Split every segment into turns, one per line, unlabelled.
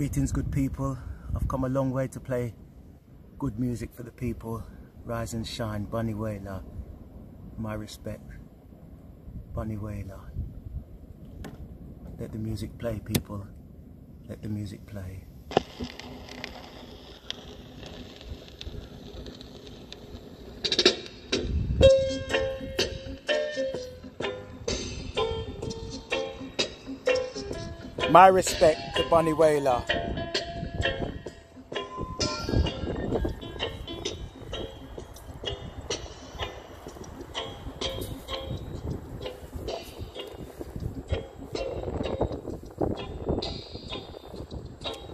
Greetings, good people. I've come a long way to play good music for the people. Rise and shine, Bunny Wailer. My respect, Bunny Wailer. Let the music play, people. Let the music play. My respect to Bunny Wailer.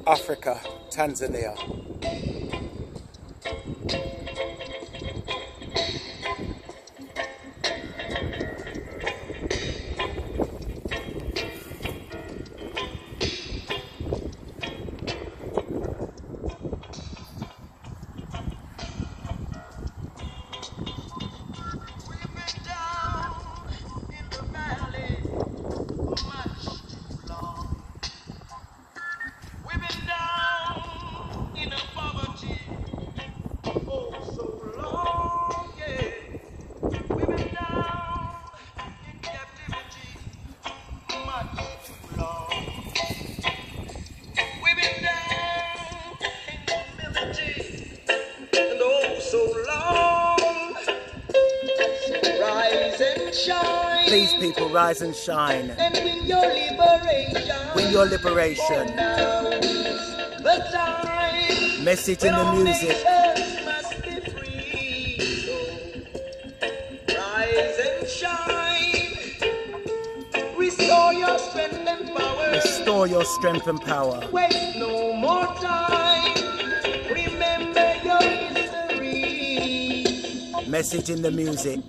Africa, Tanzania. Please, people, rise and shine.
And win your liberation.
Win your liberation.
The time
Message in the music.
nations must be free. So rise and shine. Restore your strength and power.
Restore your strength and power.
Waste no more time. Remember your history.
Message in the music.